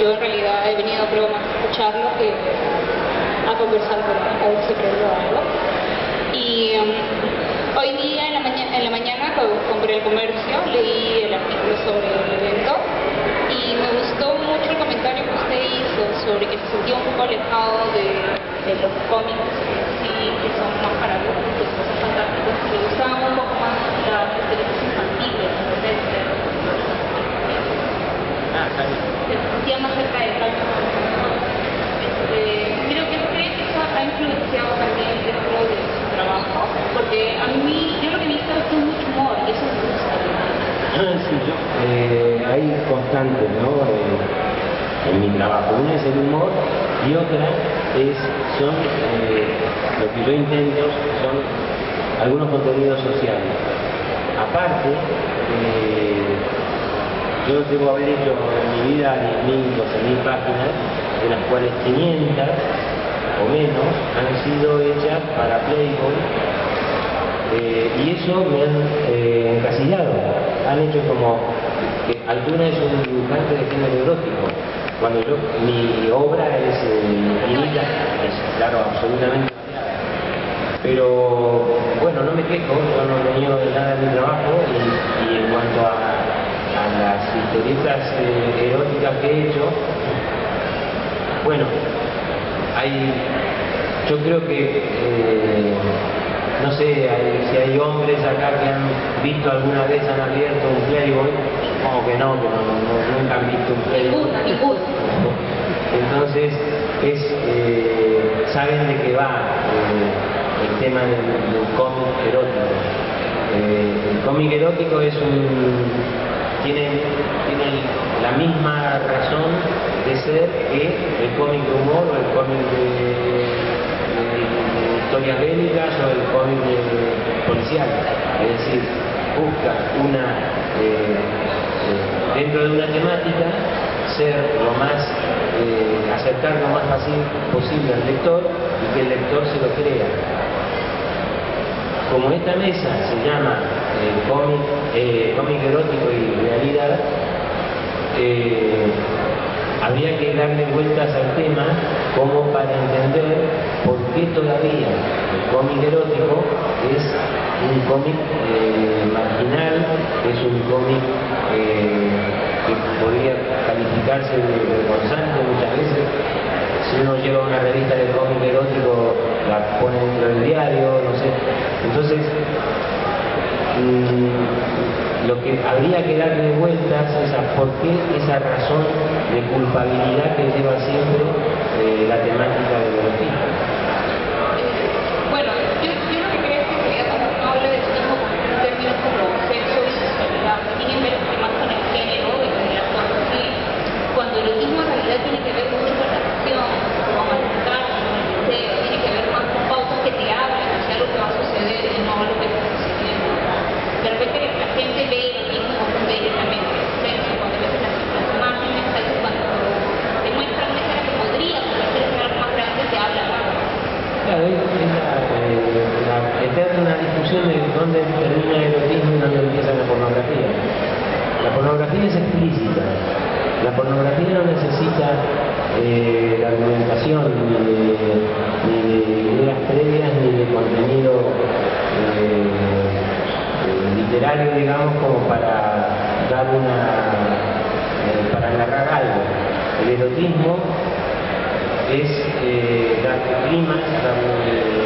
yo en realidad he venido a más a escucharlo que a conversar con él, a ver si aprendo algo. Y um, hoy día en la, mañana, en la mañana compré el comercio, leí el artículo sobre el evento y me gustó mucho el comentario que usted hizo sobre que se sentía un poco alejado de, los cómics sí, que son más para adultos, que son fantásticos, que le gustaban un poco más las historias infantiles, Ah, está bien. Se sentía más cerca de tal este, Creo que eso ha influenciado también dentro de su trabajo, porque a mí, yo lo que visto es mucho humor y eso me gusta. Sí, yo, eh, hay constantes, ¿no? Eh, en mi trabajo. Una es el humor y otra es, son, eh, lo que yo intento son algunos contenidos sociales. Aparte, eh, yo debo haber hecho en mi vida 10.000, 12.000 páginas, de las cuales 500 o menos han sido hechas para Playboy eh, y eso me han eh, encasillado. Han hecho como que Altuna es un dibujante de género erótico, cuando yo, mi obra es infinita, es claro, absolutamente pero bueno, no me quejo, yo no tenido de nada de mi trabajo y, en cuanto a, las historietas eh, eróticas que he hecho, bueno, hay, yo creo que no sé si hay hombres acá que han visto alguna vez, han abierto un Playboy, supongo que no, que nunca han visto un Playboy. Entonces, es, eh, saben de qué va eh, el tema del, cómic erótico. Eh, el cómic erótico es un, tiene, tiene la misma razón de ser que el cómic de humor o el cómic de historias bélicas o el cómic policial. Es decir, busca una, eh, eh, dentro de una temática, ser lo más, eh, acercar lo más fácil posible al lector y que el lector se lo crea. Como esta mesa se llama cómic, cómic erótico y realidad, habría que darle vueltas al tema como para entender por qué todavía el cómic erótico es un cómic eh, marginal, es un cómic eh, que podría calificarse de vergonzante muchas veces. Si uno lleva una revista de cómic erótico, la pone dentro del diario, no sé. Entonces, lo que habría que darle vueltas es a por qué esa razón de culpabilidad que lleva siempre eh, la temática del erotismo. Bueno, yo, yo lo que creo es que en realidad cuando uno habla de erotismo en términos como sexo y sexualidad, tienen que ver más con el género y con las cosas así, cuando el erotismo en realidad tiene que ver mucho con la acción, con alimentar, con el deseo, tiene que ver más con pautas que te hablan hacia algo que va a suceder y no algo que está sucediendo. De repente la gente ve el erotismo confunde directamente sexo, cuando ves las, las imágenes, ¿sabes? cuando te muestran una escena que podría parecer algo más grande, te habla más. Claro, es la, eh, discusión de dónde termina el erotismo y dónde empieza la pornografía. La pornografía es explícita. La pornografía no necesita eh, la argumentación ni de, ideas previas ni de contenido eh, literario, digamos, como para dar una, eh, para narrar algo. El erotismo es eh, dar clima, dar eh,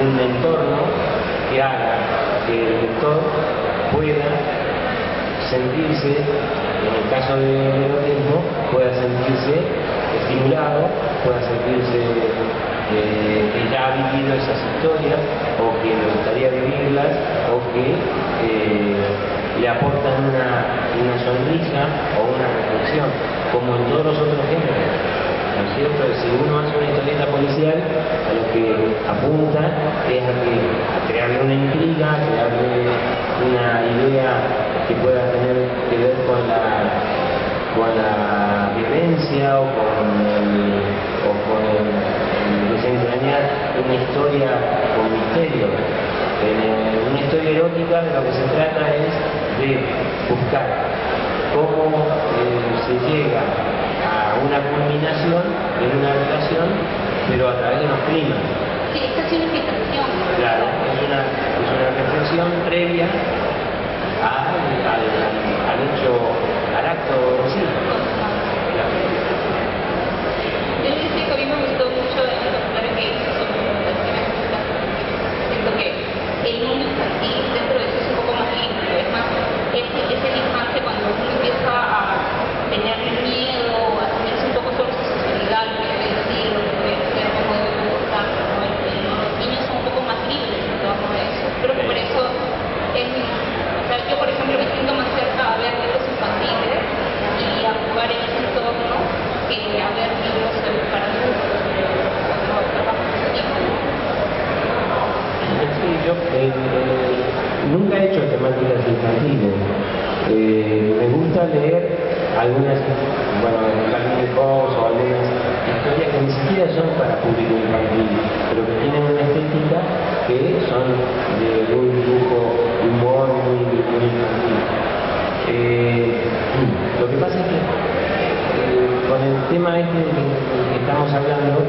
un entorno que haga que el lector pueda sentirse, en el caso del erotismo, pueda sentirse estimulado, pueda sentirse que ya ha vivido esas historias o que le gustaría vivirlas o que eh, le aportan una, una, sonrisa o una reflexión, como en todos los otros géneros. ¿No es cierto? Si uno hace una historieta policial, a lo que apunta es a, crearle una intriga, a crearle una idea que pueda tener que ver con la, con la violencia o con el, o con el desentrañar una historia con misterio. En una historia erótica de lo que se trata es de buscar cómo eh, se llega una culminación en una relación, pero a través de unos climas. Sí, esta es una invitación. Claro, es una, es una reflexión previa al, al, al hecho, al acto sí. Claro. Yo les que a mí me gustó mucho el comentario que hizo sobre las finanzas. Siento que el mundo infantil dentro de eso es un poco más limpio, es más, es, es en la infancia cuando uno empieza a tener miedo, a sentirse un poco sobre su sexualidad, lo que debe decir, lo que debe ser, cómo debe comportarse, ¿no? El- el- Los niños son un poco más libres en torno a eso. Creo que por eso es, o sea, yo por ejemplo me siento más cerca a ver libros infantiles y a jugar en ese entorno que a ver libros eh, para adultos. cuando trabajamos en ese tiempo, ¿no? Sí, yo eh, nunca he hecho temáticas infantiles. Eh, me gusta leer algunas, bueno, Calvin Hobbes o algunas historias que ni siquiera son para público infantil, pero que tienen una estética que son de un dibujo, humor muy, muy infantil. Eh, lo que pasa es que eh, con el tema este que, que estamos hablando,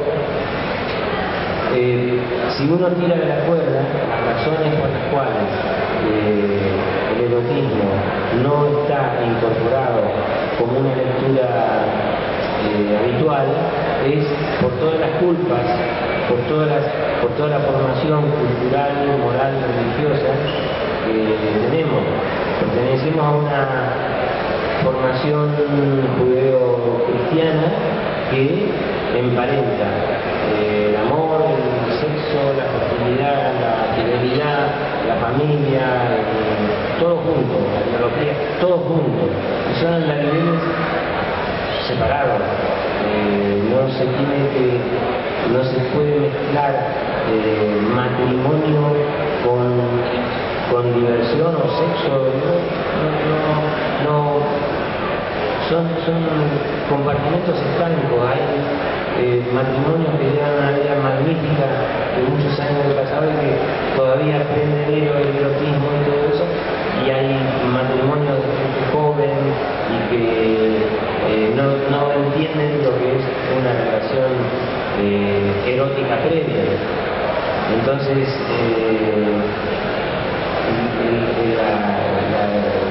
eh, si uno tira de la cuerda, las razones por las cuales eh, el erotismo no está incorporado como una lectura eh, habitual, es por todas las culpas, por, toda la formación cultural, moral, religiosa que tenemos. Pertenecemos a una formación judeo-cristiana que emparenta el amor, sexo, la fertilidad, la fidelidad, la familia, eh, todo junto, la tecnología, todo junto. Y son niveles separados. Eh, no se tiene que, no se puede mezclar eh, matrimonio con, con diversión o sexo. No, no, no, no son, son compartimentos estánicos, hay matrimonios que llevan una vida magnífica de muchos años de casado y que todavía aprenden el erotismo y todo eso, y hay matrimonios de joven y que eh, no, no entienden lo que es una relación eh, erótica previa. Entonces, eh, el,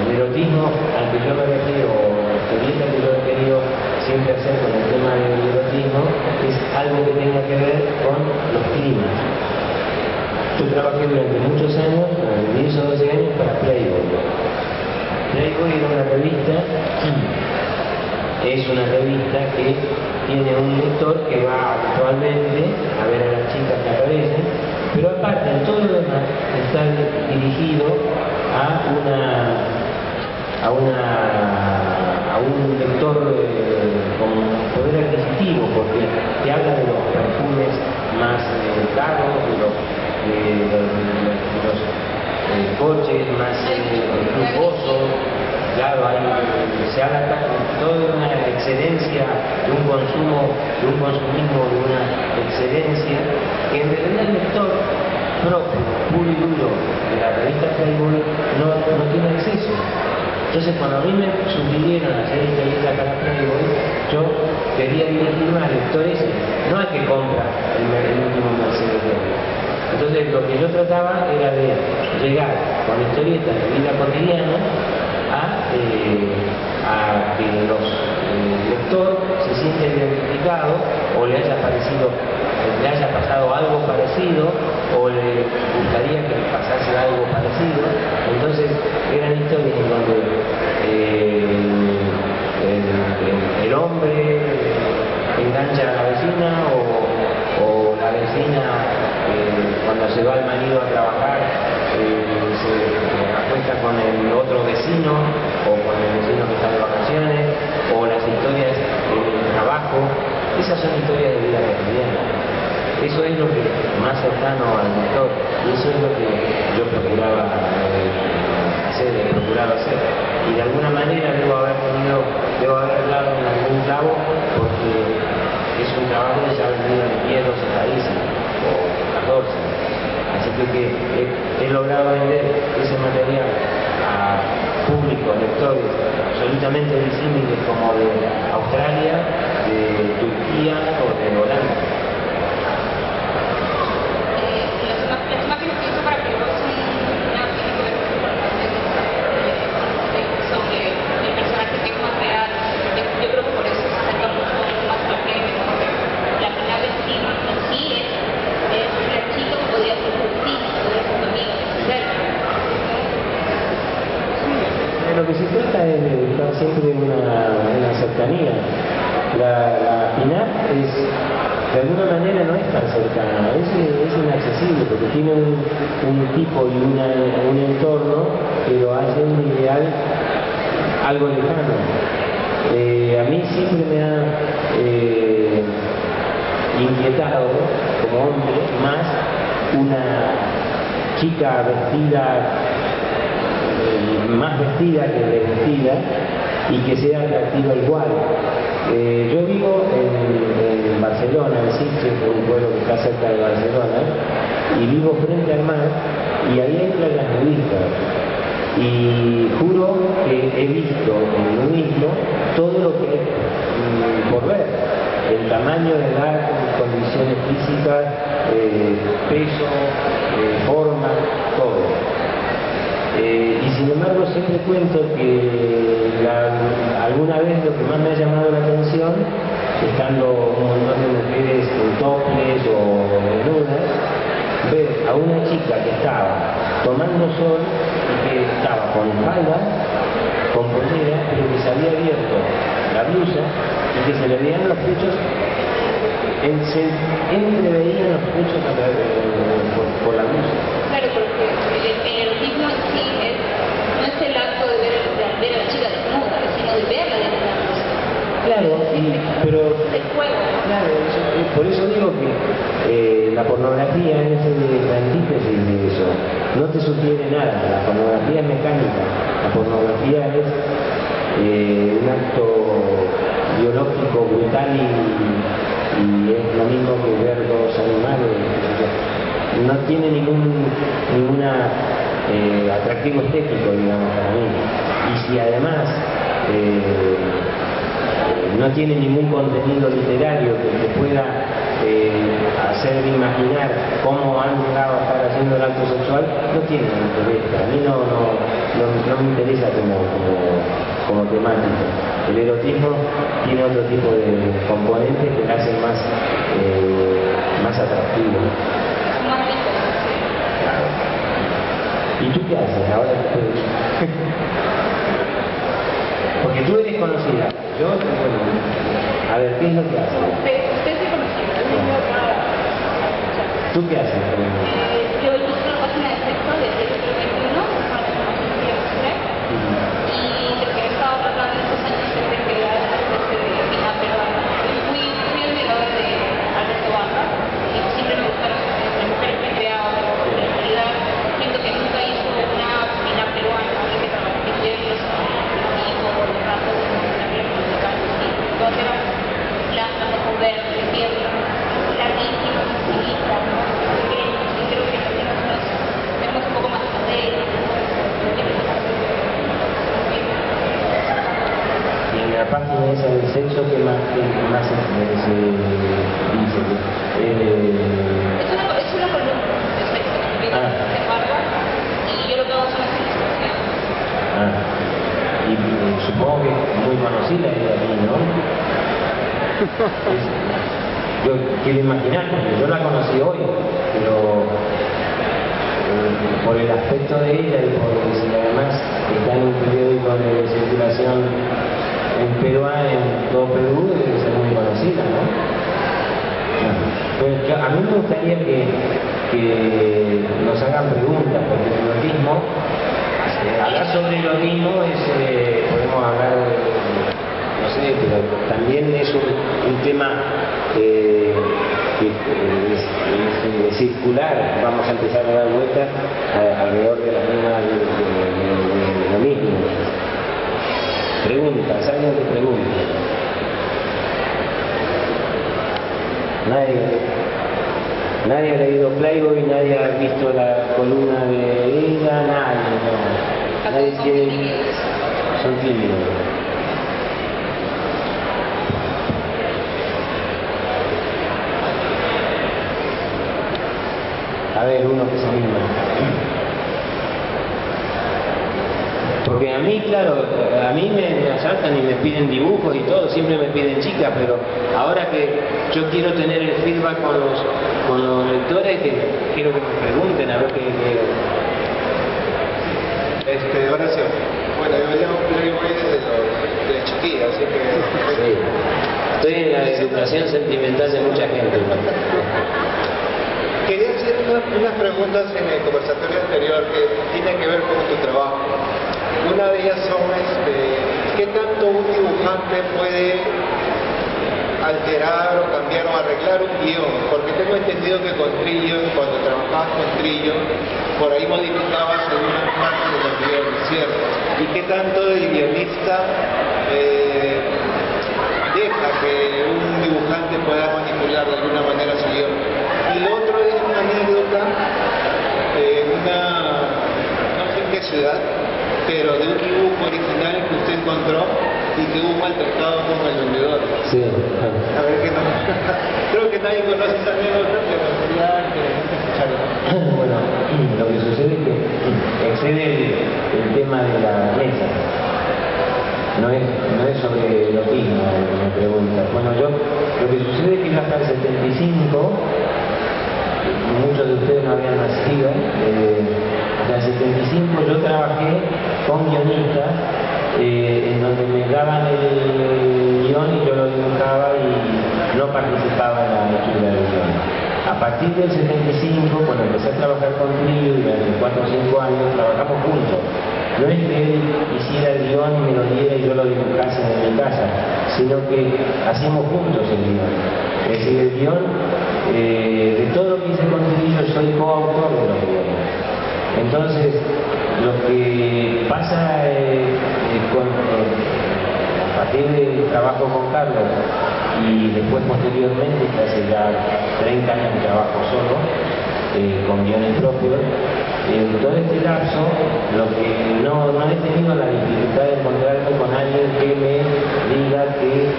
el erotismo al que yo me refiero, o historieta que yo he querido siempre hacer con el tema del erotismo, es algo que tenga que ver con los climas. Yo trabajé durante muchos años, durante 10 o 12 años, para Playboy. Playboy era una revista, es una revista que tiene un lector que va habitualmente a ver a las chicas que aparecen, pero aparte en todo lo demás está dirigido a una a una a un lector eh, con poder adquisitivo porque te habla de los perfumes más eh, caros, de los, de los- eh, coches más lujosos, claro, hay, se habla acá de toda una excelencia, de un consumo, de un consumismo, de una excelencia, que en realidad el lector propio, puro y duro de la revista Playboy no, no tiene acceso. Entonces cuando a mí me sugirieron hacer historieta para Playboy, yo quería dirigirme a lectores, no al que compra el, el último Mercedes. Entonces lo que yo trataba era de llegar con historietas de vida cotidiana a, eh, a que los eh, lector se sienta identificado o le haya parecido le haya pasado algo parecido o le gustaría que le pasase algo parecido. Entonces eran historias en donde eh, el, el- el hombre engancha a la vecina o, la vecina eh, cuando se va el marido a trabajar eh, se acuesta con el otro vecino el vecino que está de vacaciones o las historias del trabajo. Esas son historias de vida cotidiana. Eso es lo que más cercano al lector y eso es lo que yo procuraba eh, hacer, he procurado hacer. Y de alguna manera debo haber tenido, debo haber dado en algún clavo porque es un trabajo que se ha vendido en 10, 12 países o 14 así que, he, he logrado vender ese material a públicos, lectores, absolutamente disímiles como de Australia, de Turquía o de Holanda. Eh, las, ima- las imágenes que uso para películas son una tienen que ver con información eh, sobre el personaje que es más real. Yo, yo creo que por eso se acerca mucho más a la gente, porque la final en sí, en sí es, es la chica que podría ser tu vecina, que podría ser tu amiga, etcétera. De lo que se trata es de buscar siempre una, una cercanía. La, la Pinar es, de alguna manera no es tan cercana, es, es inaccesible porque tiene un, un tipo y una- un entorno que lo hace un ideal algo lejano. Eh, a mí siempre me ha eh, inquietado como hombre más una chica vestida eh, más vestida que desvestida y que sea atractiva igual. Yo vivo en, Barcelona, en Sitges, un pueblo que está cerca de Barcelona, y vivo frente al mar, y ahí entran las nudistas. Y juro que he visto en el nudismo todo lo que mm, por ver. El tamaño, edad, condiciones físicas, eh, peso, eh, forma, todo. Eh, y sin embargo siempre cuento que alguna vez lo que más me ha llamado la atención, estando un montón de mujeres en toples o desnudas, ver a una chica que estaba tomando sol y que estaba con falda, con polera, pero que se había abierto la blusa y que se le veían los pechos, en- se entreveían los pechos a por, por la blusa. Claro, porque el, el erotismo en sí es, no es el acto de ver, de ver a la chica desnuda, sino de verla desnuda. Claro, y, pero eh, por eso digo que eh, la pornografía es la antítesis de eso. No te sugiere nada, la pornografía es mecánica, la pornografía es eh, un acto biológico brutal y, y es lo mismo que ver dos animales. No tiene ningún ninguna eh, atractivo estético, digamos, para mí. Y si además eh, no tiene ningún contenido literario que te pueda eh, hacer imaginar cómo han llegado a estar haciendo el acto sexual, no tiene interés. A mí no, no, no, no me interesa como, como, como temática. El erotismo tiene otro tipo de componentes que le hacen más, eh, más atractivo. ¿Y tú qué haces ahora? Porque tú eres conocida. Yo, bueno, a ver, ¿qué es lo que haces? Usted, usted se conoció, ¿no? ¿Tú qué haces? Eh, yo hice una página de sexo de 2021 para la industria y lo que he estado tratando en estos años es de crear una especie de mina peruana. Fui, fui admiradora de Alberto Barra y siempre me gustaron las mujeres que he creado, pero en realidad siento que nunca hizo una mina peruana, alguien que trabajó que tuviera los amigos, los ratos de una mina mexicana, y todas eran blancas, ojos verdes, piel larguísima, finita, ¿no? Pequeñas, y creo que también nosotros tenemos un poco más de poder, Y en la página esa del sexo, ¿qué más, se, dice? Eh, Es una, es una columna de sexo que Ah. de barba y yo lo que hago son las ilustraciones. ah, y eh, supongo que es muy conocida aquí, ¿no? Yo quiero imaginar, porque yo la conocí hoy, pero eh, por el aspecto de ella y por si además está en un periódico de circulación en Perú, en todo Perú, debe ser muy conocida, ¿no? Pues yo- a mí me gustaría que, que nos hagan preguntas, porque el erotismo, hablar sobre erotismo es, eh, podemos hablar, no sé, pero también es un tema eh, eh, eh, circular, vamos a empezar a dar vueltas a- alrededor de la misma, de, de- de- de lo mismo. Preguntas, alguien que pregunte. Nadie, nadie ha leído Playboy, nadie ha visto la columna de ella, nadie, no. Nadie tímidos. Son tímidos. A ver, uno que se anima. Porque a mí, claro, a mí me, asaltan y me piden dibujos y todo, siempre me piden chicas, pero ahora que yo quiero tener el feedback con los, con los lectores, que quiero que me pregunten a ver qué... qué- Este, oración. Bueno, yo llevo Playboy desde, los- desde chiquilla, así que... Sí. Estoy en la educación sentimental de mucha gente. Unas, preguntas en el conversatorio anterior que tienen que ver con tu trabajo. Una de ellas son, este, ¿qué tanto un dibujante puede alterar o cambiar o arreglar un guion? Porque tengo entendido que con Trillo, cuando trabajabas con Trillo, por ahí modificabas algunas partes de los guiones, ¿cierto? ¿Y qué tanto el guionista eh, deja que un dibujante pueda manipular de alguna manera su guion? Y lo otro anécdota, eh, una, no sé en qué ciudad, pero de un dibujo original que usted encontró y que hubo maltratado con el vendedor. Sí. A ver qué nos... Creo que nadie conoce esa anécdota, pero sería interesante escucharla. Bueno, lo que sucede es que excede el, el tema de la mesa. No es, no es sobre lo que me pregunta. Bueno, yo, lo que sucede es que yo hasta el 75, muchos de ustedes no habían nacido, hasta el 75 yo trabajé con guionistas eh, en donde me daban el guion y yo lo dibujaba y no participaba en la lectura del guion. A partir del 75, cuando empecé a trabajar con Trillo durante 4 o 5 años, trabajamos juntos. No es que él hiciera el guion y me lo diera y yo lo dibujase en mi casa, sino que hacíamos juntos el guion. Es el guion, eh, de todo lo que hice con Trillo, soy coautor de los guiones. Entonces, lo que pasa eh, eh, con, eh, a partir del trabajo con Carlos y después posteriormente, que hace ya 30 años que trabajo solo, con guiones propios, en todo este lapso, lo que no, no he tenido la dificultad de encontrarme con alguien que me diga que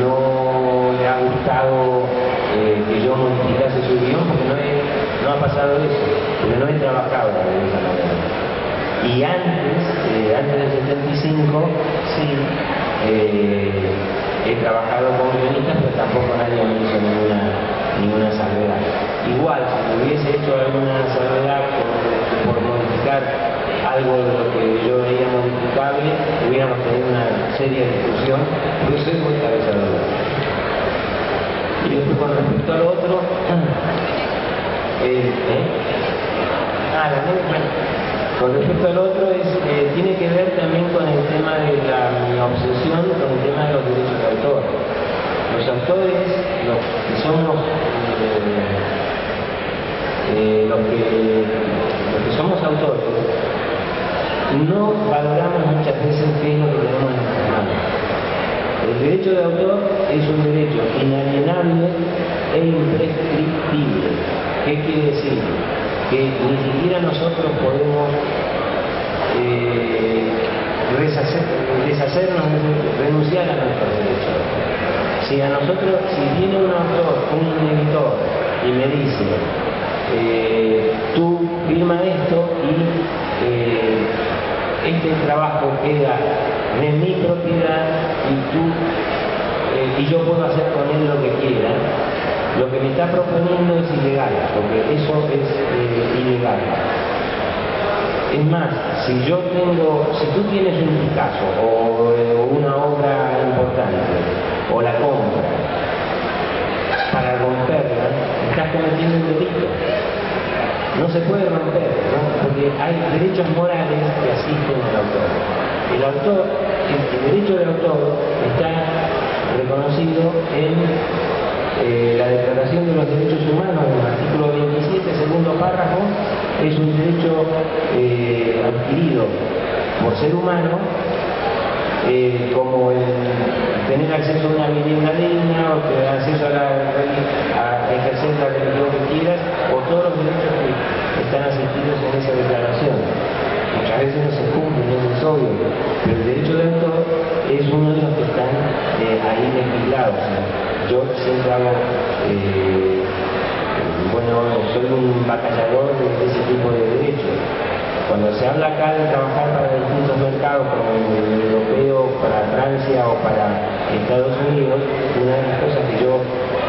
no le ha gustado eh, que yo modificase su guion, porque no, no ha pasado eso, porque no he trabajado de esa manera. Y antes, eh, antes del 75, sí, eh, he trabajado con guionistas, pero tampoco nadie me hizo ninguna, ninguna salvedad. Igual, si hubiese hecho alguna salvedad por, por modificar algo de lo que yo veía modificable, hubiéramos tenido una seria discusión, porque soy muy cabeza dura. Después con respecto al otro, eh, ¿eh? Ah, la. Con respecto al otro, es, eh, tiene que ver también con el tema de la, mi obsesión con el tema de los derechos de autor. Los autores, los que somos eh, los, que, los que somos autores, no valoramos muchas veces qué es lo que tenemos en nuestras manos. El derecho de autor es un derecho inalienable e imprescriptible. ¿Qué quiere decir? Que ni siquiera nosotros podemos eh, deshacer- deshacernos, renunciar a nuestros derechos. Si a nosotros, si viene un autor, un editor, y me dice, eh, tú firma esto y eh, este trabajo queda de mi propiedad eh, y yo puedo hacer con él lo que quiera, lo que me está proponiendo es ilegal, porque eso es eh, ilegal. Es más, si yo tengo, si tú tienes un Picasso o, eh, una obra importante, o la compras, para romperla, estás cometiendo un delito. No se puede romper, porque hay derechos morales que asisten al autor. El autor, el, el derecho del autor está reconocido en eh, la Declaración de los Derechos Humanos, en el artículo 27, segundo párrafo, es un derecho eh, adquirido por ser humano, eh, como el tener acceso a una vivienda digna, o tener acceso a, la, a ejercer la religión que quieras, o todos los derechos que están asistidos en esa declaración. muchas veces no se cumplen, eso es obvio, pero el derecho de autor es uno de los que están eh, ahí legislados. yo siempre hago, eh, bueno, soy un batallador de ese tipo de derechos. Cuando se habla acá de trabajar para distintos mercados, como el europeo, para Francia o para Estados Unidos, una de las cosas que yo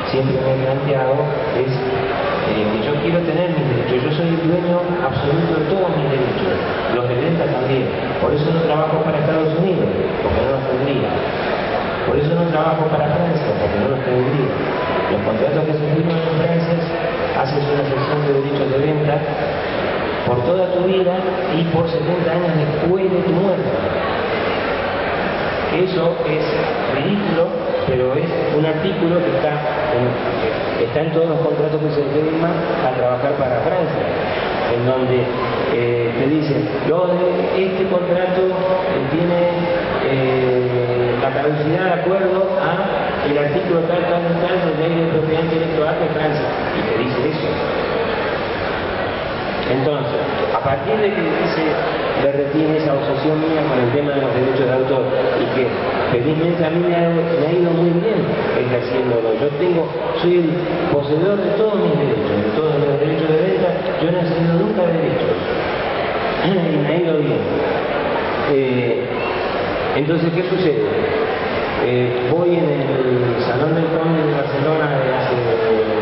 siempre me he planteado es eh, que yo quiero tener mis derechos. Yo soy el dueño absoluto de todos mis derechos, los de venta también. Por eso no trabajo para Estados Unidos, porque no los tendría. Por eso no trabajo para Francia, porque no los tendría. Los contratos que se firman en Francia haces una sesión de derechos de venta por toda tu vida y por 70 años después de tu muerte. Eso es ridículo, pero es un artículo que está en, está en todos los contratos que se firman al trabajar para Francia, en donde eh, te dicen, este contrato tiene eh, la caducidad de acuerdo a el artículo tal, tal, tal ley de propiedad intelectual de Francia, y te dice eso. Entonces, a partir de que dice retiene esa obsesión mía con el tema de los derechos de autor y que felizmente a mí me ha, ido muy bien ejerciéndolo. Yo tengo, soy el poseedor de todos mis derechos, de todos los derechos de venta, yo no he sido nunca derechos y me ha ido bien. Eh, entonces, ¿qué sucede? Eh, voy en el Salón del Conde de Barcelona de hace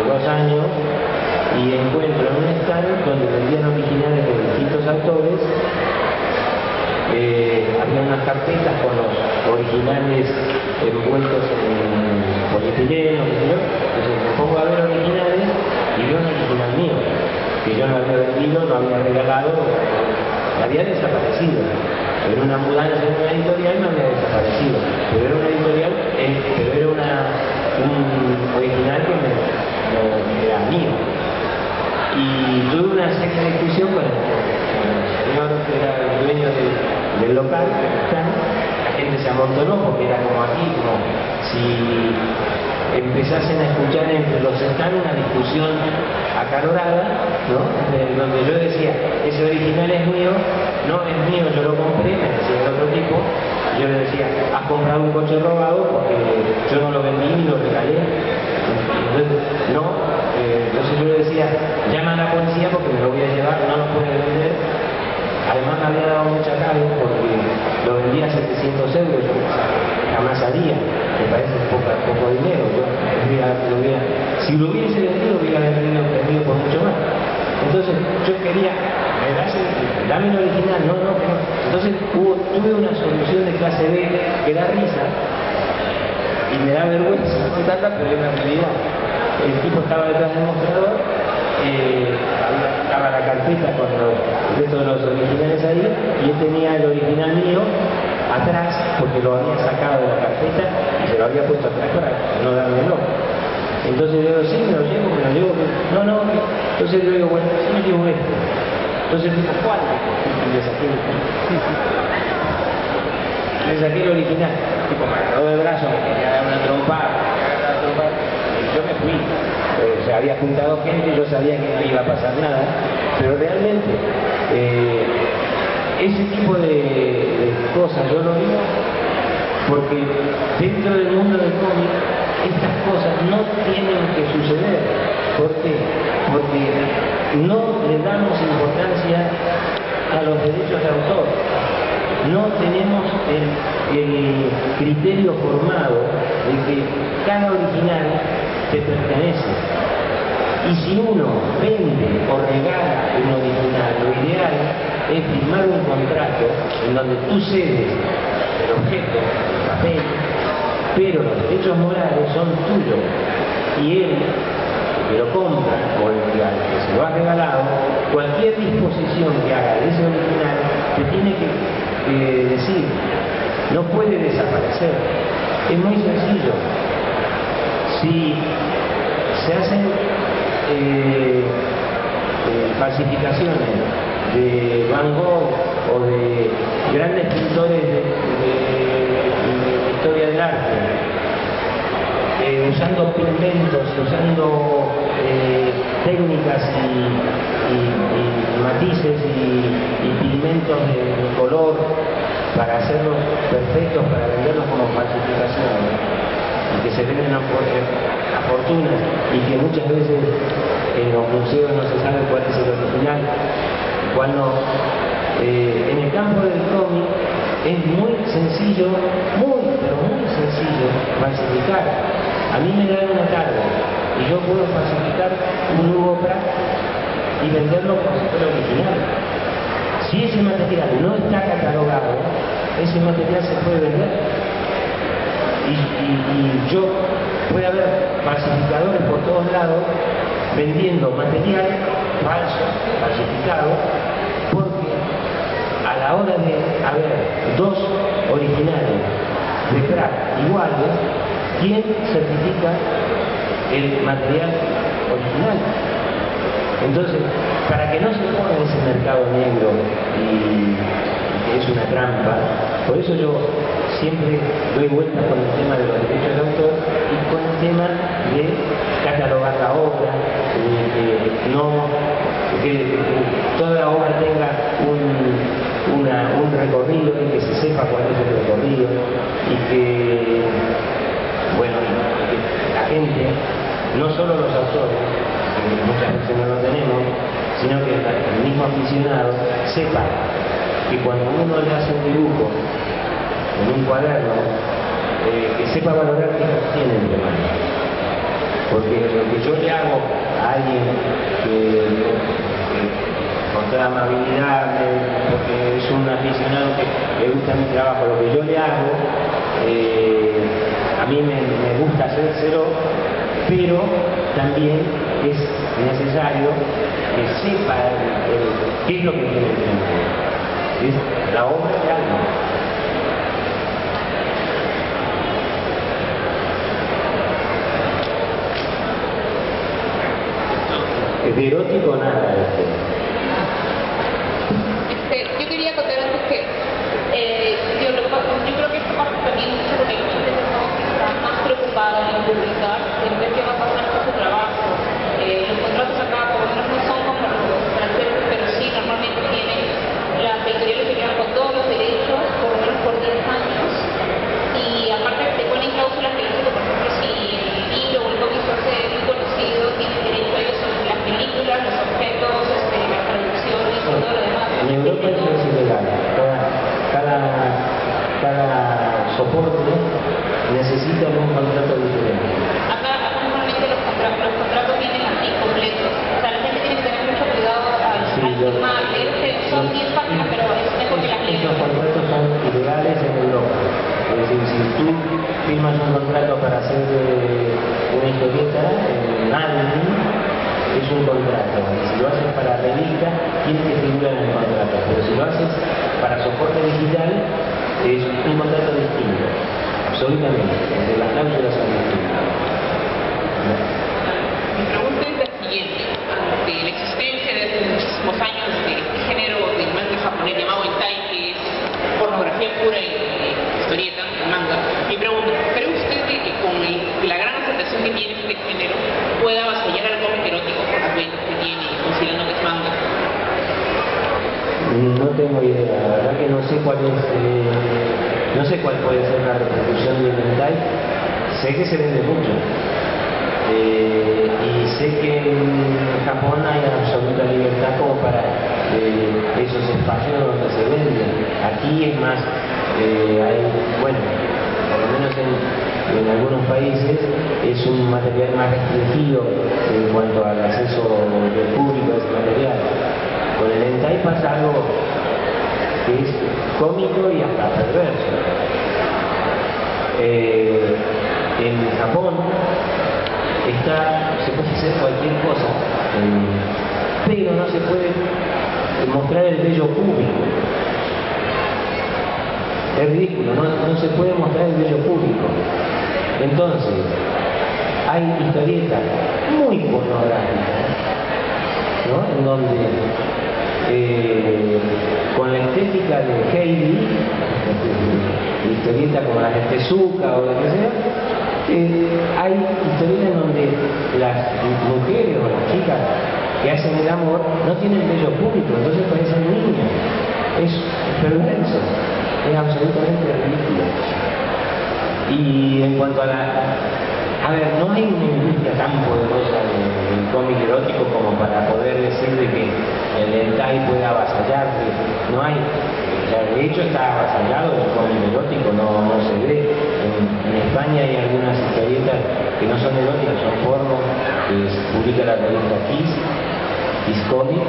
dos años y encuentro un stand donde vendían originales de distintos autores. Había unas carpetas con los originales envueltos en polietileno, entonces me pongo a ver originales y veo un original mío, que yo no había vendido, no había regalado, había desaparecido. Era una mudanza en una editorial no había desaparecido, pero era una editorial, eh, pero era una, un original que me, era mío y tuve una seria discusión con el, señor que era el dueño del local, la gente se amontonó porque era como aquí, como si empezasen a escuchar entre los stands una discusión acalorada, ¿no? donde yo decía, ese original es mío, no es mío, yo lo compré, me decía el otro tipo, yo le decía, has comprado un coche robado porque yo no lo vendí ni lo regalé. Entonces, no, eh, entonces yo le decía, llama a la policía porque me lo voy a llevar, no lo puede vender. Además me había dado mucha carga porque lo vendía a 700 euros, yo jamás haría, me parece poco, poco dinero. Yo si lo hubiese vendido, hubiera vendido, vendido por mucho más. Entonces yo quería, dame el original, no, no, no. Entonces tuve una solución de clase B que da risa y me da vergüenza contarla, pero es una realidad el tipo estaba detrás del mostrador, eh, la carpeta con los de los originales ahí, y él tenía el original mío atrás, porque lo había sacado de la carpeta y se lo había puesto atrás para no dármelo. Entonces yo digo, sí, me lo llevo, me lo llevo. No, no, entonces yo digo, bueno, sí me llevo esto. Entonces tipo, ¿cuál? Le saqué el, le saqué el original. Tipo me de brazo, me quería dar una trompada eh, se había juntado gente, yo sabía que no iba a pasar nada, pero realmente eh, ese tipo de, cosas yo lo digo porque dentro del mundo del cómic estas cosas no tienen que suceder. ¿Por qué? Porque no le damos importancia a los derechos de autor. No tenemos el criterio formado de que cada original te pertenece. Y si uno vende o regala un original, lo ideal es firmar un contrato en donde tú cedes el objeto, el papel, pero los derechos morales son tuyos. Y él, que lo compra o el que se lo ha regalado, cualquier disposición que haga de ese original te tiene que eh, decir, no puede desaparecer. Es muy sencillo si se hacen eh, eh, falsificaciones de Van Gogh o de grandes pintores de, historia del arte, eh, usando pigmentos, usando técnicas y, matices y, pigmentos de, color para hacerlos perfectos, para venderlos como falsificación y que se venden a, a fortuna y que muchas veces en los museos no se sabe cuál es el original, cuál no. Eh, en el campo del cómic es muy sencillo, muy, pero muy sencillo falsificar. A mí me dan una carga y yo puedo falsificar un Hugo y venderlo como si fuera original. Si ese material no está catalogado, ese material se puede vender. Y, y yo puede haber falsificadores por todos lados vendiendo material falso, falsificado, porque a la hora de haber dos originales de crack iguales, ¿quién certifica el material original? Entonces, para que no se ponga ese mercado negro y que es una trampa, por eso yo siempre doy vuelta con el tema de los derechos de autor y con el tema de catalogar la obra, que no que, toda obra tenga un, un recorrido y que se sepa cuál es el recorrido y que bueno la gente, no solo los autores, que muchas veces no lo tenemos, sino que el mismo aficionado sepa que cuando uno le hace un dibujo en un cuaderno, eh, que sepa valorar qué tiene entre manos. Porque lo que yo le hago a alguien que, con toda amabilidad, porque es un aficionado que le gusta mi trabajo, lo que yo le hago, eh, a mí me, gusta gusta cero, pero también es necesario que sepa qué es lo que tiene entre Es la obra de algo. de erótico nada este. este. yo quería contar que eh, yo, creo que esto pasa también mucho mucha gente que está más preocupada en publicar en vez de qué va a pasar con su trabajo. Eh, los contratos acá por lo menos no son como los franceses, pero sí normalmente tienen las editoriales que quedan con todos los derechos, por lo menos por 10 años, y aparte te ponen cláusulas que dicen que, por ejemplo, si el libro o el cómic se hace muy conocido, tienen derecho a ellos sobre las películas, los objetos, este, la traducción y todo lo demás. En Europa eso es ilegal. Cada, cada, soporte necesita un contrato diferente. Acá, normalmente los contratos, los contratos vienen así, completos. O sea, la gente tiene que tener mucho cuidado al, sí, al firmar. Son 10 páginas, pero es mejor que las Esos contratos son ilegales en Europa. Es decir, si tú firmas un contrato para hacer eh, una historieta en Aldi, es un contrato. Y si lo haces para revista, tiene que figurar en el contrato. Pero si lo haces para soporte digital, es un contrato distinto. Absolutamente. Porque las cláusulas son distintas. Mi pregunta es la siguiente. Ante la existencia desde muchísimos años de este género de manga japonés llamado hentai, que es pornografía pura y historieta, manga, mi pregunta, ¿cree usted que con la gran aceptación que tiene este género pueda avasallar al cómic erótico por las ventas que tiene, considerando que es manga? No tengo idea, la verdad que no sé cuál es, eh, no sé cuál puede ser la repercusión hentai, sé que se vende mucho. Eh, y sé que en Japón hay absoluta libertad como para eh, esos espacios donde se vende. Aquí es más, hay, bueno, por lo menos en, en algunos países es un material más restringido en cuanto al acceso del público a ese material. Con el hentai pasa algo que es cómico y hasta perverso. Eh, en Japón está, se puede hacer cualquier cosa, eh, pero no se puede mostrar el bello público. Es ridículo, no, no se puede mostrar el bello público. Entonces, hay historietas muy pornográficas, ¿no? En donde eh, con la estética de Heidi, historieta como la de Tezuka o lo que sea, Eh, hay historias donde las mujeres o las chicas que hacen el amor no tienen bello público, entonces parecen niñas. Es perverso, es absolutamente ridículo. Y en cuanto a la... A ver, no hay una industria tan poderosa del cómic erótico como para poder decir de que el hentai puede avasallarte. No hay. Sea, de hecho está avasallado el cómic erótico, no, no se ve. En, España hay algunas historietas que no son eróticas, son porno, que publica la revista Kiss, Kiss Comic,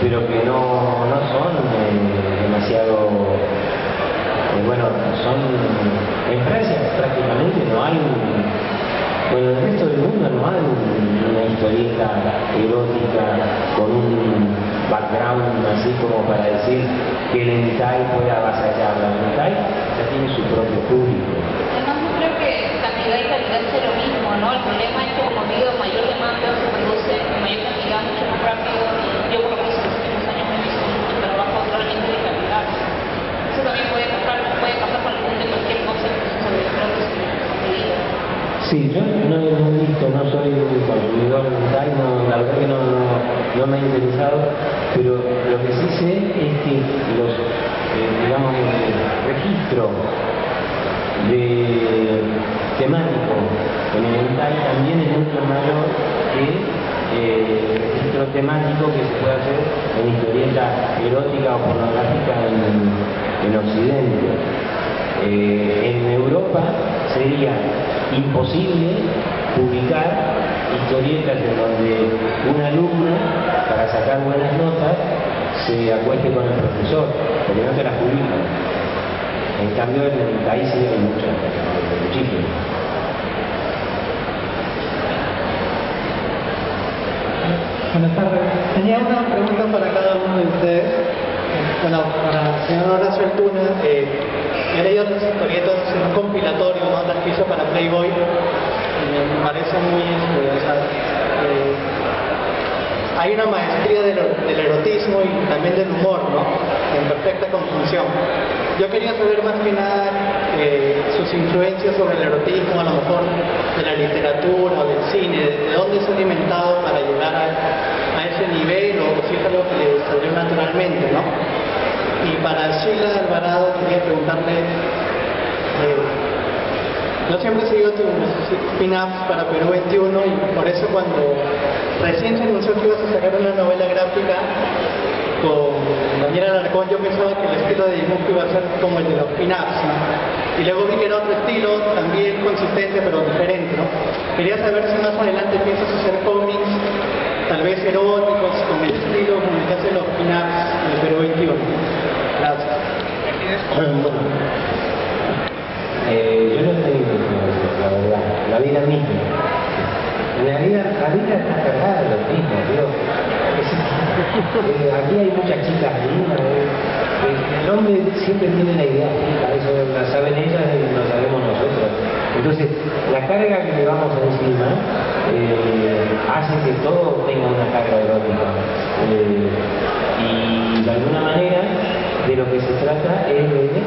pero que no, no son eh, demasiado eh, bueno, son en Francia prácticamente no hay un, en el resto del mundo no hay una historieta erótica con un background así como para decir que el hentai puede avasallar. La hentai ya tiene su propio público. Además, yo creo que cantidad y calidad es lo mismo, ¿no? El problema es que, como digo, mayor demanda se produce mayor cantidad mucho más rápido. Yo, por lo menos, en los últimos años he visto mucho trabajo realmente de calidad. Eso también puede pasar, puede pasar con el boom de cualquier cosa, incluso sobre el prótesis de Sí, yo no, he visto, no soy un consumidor de hentai, no, la verdad que no, no, me ha interesado, pero lo que sí sé es que los, eh, digamos, el registro de temático en el hentai también es mucho mayor que eh, registro temático que se puede hacer en historieta erótica o pornográfica en, en Occidente. Eh, en Europa sería imposible publicar historietas en donde un alumno, para sacar buenas notas, se acueste con el profesor, porque no se las publican. En cambio, en el país sí hay muchas, muchísimas. Buenas tardes. Tenía una pregunta para cada uno de ustedes. Bueno, para el señor Horacio Altuna, eh, he leído las historietas un compilatorio, ¿no? las que hizo para Playboy, y me parecen muy estudiosas. Eh, hay una maestría del, erotismo y también del humor, ¿no? En perfecta conjunción. Yo quería saber más que nada eh, sus influencias sobre el erotismo, a lo mejor de la literatura o del cine, de, de dónde se ha alimentado para llegar a, a ese nivel o si es algo que le salió naturalmente, ¿no? Y para Sheila Alvarado quería preguntarle, eh, yo siempre seguido tus spin-offs para Perú 21 y por eso cuando recién se anunció que ibas a sacar una novela gráfica con Daniela Alarcón yo pensaba que el estilo de dibujo iba a ser como el de los pin-ups, ¿no? Y luego vi que era otro estilo, también consistente pero diferente, ¿no? Quería saber si más adelante piensas hacer cómics, tal vez eróticos, con el estilo como el que hacen los pin-ups de Perú 21. Gracias. Eh, yo no influencia, la verdad, la vida misma. La vida, la vida está cargada de lo mismo, Dios. Eh, aquí hay muchas chicas lindas. eh. El hombre siempre tiene la idea fija, eso la saben ellas y lo sabemos nosotros. Entonces, la carga que llevamos encima eh, hace que todo tenga una carga erótica. Eh, y de alguna manera, de lo que se trata es de eh,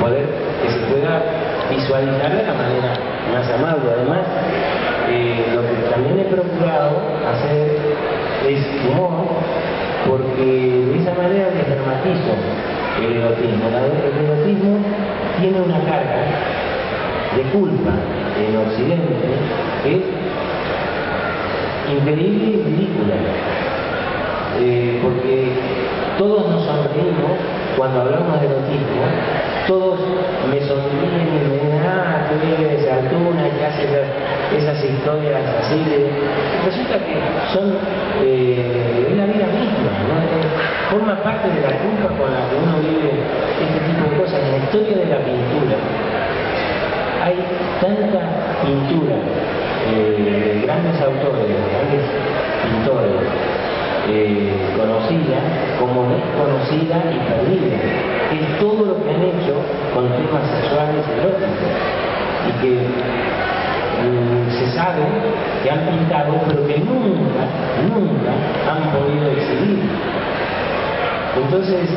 poder que se pueda visualizar de la manera más amable. Además, lo que también he procurado hacer es humor, porque de esa manera desdramatizo el erotismo. El erotismo tiene una carga de culpa en Occidente es increíble y ridícula. Eh, porque todos nos sonreímos cuando hablamos de erotismo, todos me sonríen y me dicen, ah, qué bien esa Altuna que hace esas, esas historias así de... Resulta que son eh, es la vida misma. Eh, forma parte de la culpa con la que uno vive este tipo de cosas. En la historia de la pintura hay tanta pintura eh, de grandes autores, de grandes pintores, eh, conocida como desconocida y perdida. Es todo lo que han hecho con temas sexuales eróticos y que mm, se sabe que han pintado pero que nunca, nunca han podido exhibir. Entonces,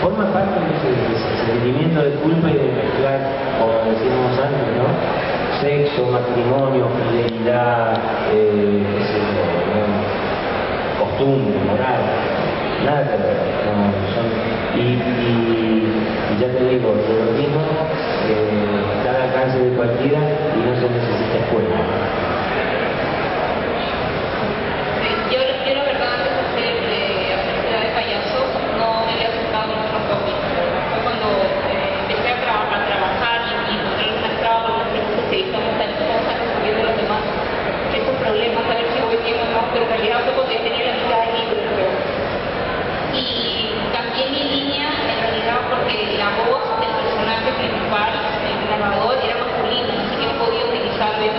forma parte de ese, sentimiento de culpa y de mezclar, como decíamos antes, ¿no? sexo, matrimonio, fidelidad, eh, costumbre, moral, nada que ver. y, y, ya te digo, el erotismo eh, está al alcance de cualquiera y no se necesita escuela.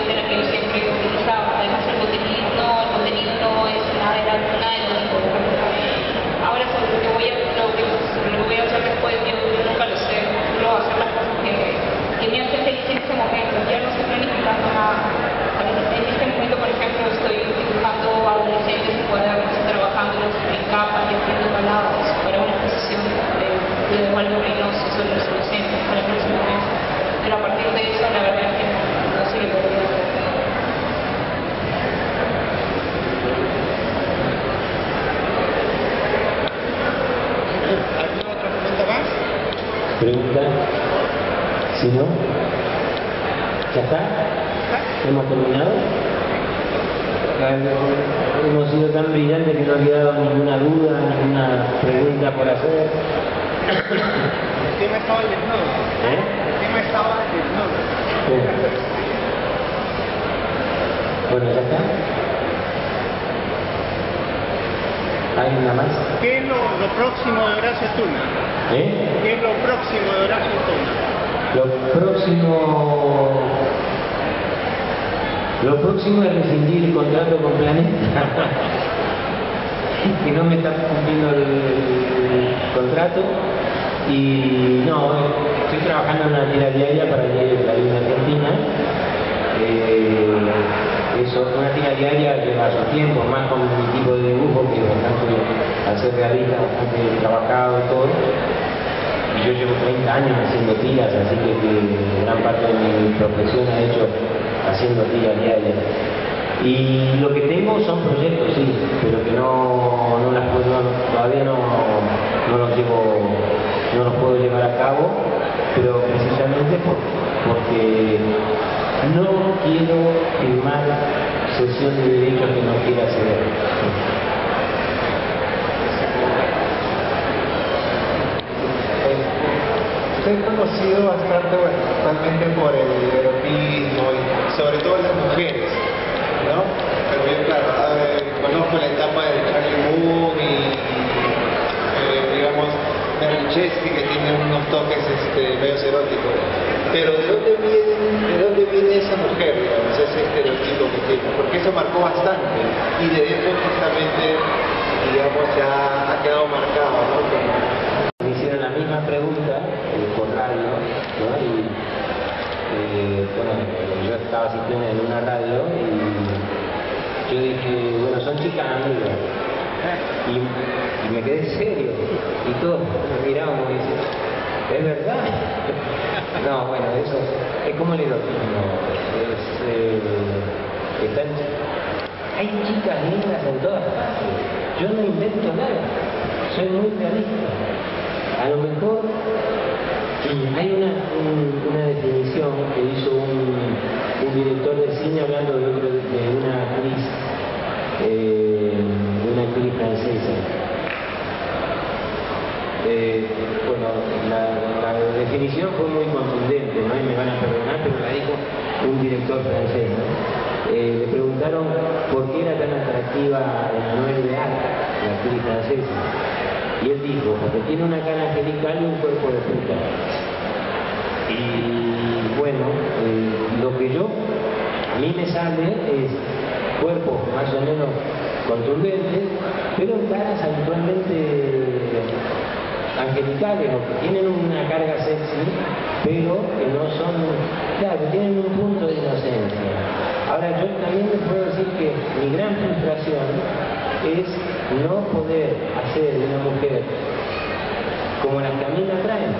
Philippines. acá. Hemos terminado. Hemos sido tan brillantes que no ha ninguna duda, ninguna pregunta por hacer. El tema estaba desnudo. ¿Eh? El tema estaba desnudo. Sí. Bueno, ya está. ¿Hay una más? ¿Qué es lo, próximo de Horacio Tuna? ¿Eh? ¿Qué es lo próximo de Horacio Tuna? Lo próximo, lo próximo es rescindir el contrato con Planeta, que no me está cumpliendo el, contrato y no, estoy trabajando en una tira diaria para el diario de la Luna Argentina. Eh, eso, una tira diaria lleva su tiempo, más con mi tipo de dibujo que bastante, al ser realista, bastante trabajado y todo yo llevo 30 años haciendo tiras, así que, gran parte de mi profesión ha hecho haciendo tiras diarias. Y lo que tengo son proyectos, sí, pero que no, no las puedo, todavía no, no, los llevo, no los puedo llevar a cabo, pero precisamente porque no quiero firmar sesión de derechos que no quiera ceder. ser conocido bastante, bueno, bastante por el erotismo y sobre todo las mujeres, ¿no? Pero yo, claro, conozco la etapa de Charlie Moon y, eh, digamos, Mary Chesky, que tiene unos toques este, medio eróticos. Pero ¿de dónde, viene, ¿de dónde viene esa mujer, digamos, ese estereotipo que tiene? Porque eso marcó bastante y de eso justamente, digamos, ya ha quedado marcado, ¿no? Y, eh, bueno, eh, yo estaba asistiendo en una radio y yo dije, bueno, son chicas amigas. Y, me quedé serio. Y todos nos miramos y dicen, ¿es verdad? no, bueno, eso es, como el erotismo. Es, eh, hay chicas lindas en todas partes. Yo no invento nada. Soy muy realista. A lo mejor hay una, una, definición que hizo un, director de cine hablando de, otro, de una actriz, eh, de una actriz francesa. Eh, bueno, la, definición fue muy contundente, ¿no? me van a perdonar, pero la dijo un director francés. Eh, le preguntaron por qué era tan atractiva Noël de la actriz francesa bendigo, porque tiene una cara angelical y un cuerpo de puta. Y bueno, eh, lo que yo, a mí me sale es cuerpo más o menos contundente, pero caras actualmente angelicales, o que tienen una carga sexy, pero que no son, claro, tienen un punto de inocencia. Ahora yo también les puedo decir que mi gran frustración es no poder hacer de una mujer como las que a mí me atraen,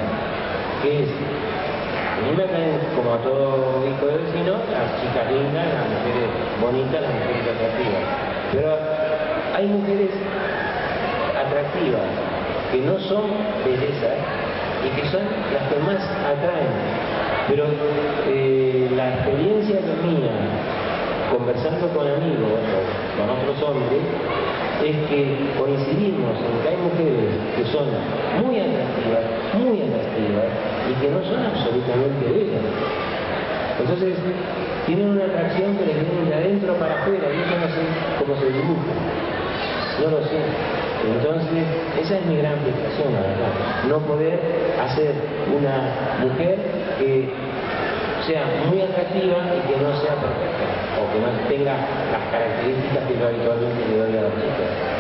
que es, a mí me atraen como a todo hijo de vecino, las chicas lindas, las mujeres bonitas, las mujeres atractivas. Pero hay mujeres atractivas que no son bellezas y que son las que más atraen. Pero eh, la experiencia que mía, conversando con amigos, con otros hombres, es que coincidimos en que hay mujeres que son muy atractivas, muy atractivas, y que no son absolutamente bellas. Entonces, tienen una atracción que les viene de adentro para afuera, y eso no sé cómo se dibuja. No lo sé. Entonces, esa es mi gran frustración, la verdad. No poder hacer una mujer que sea muy atractiva y que no sea perfecta, o que no tenga las características que yo habitualmente le doy a las chicas.